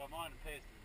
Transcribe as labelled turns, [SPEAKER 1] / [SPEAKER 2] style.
[SPEAKER 1] got mine and Pierce's.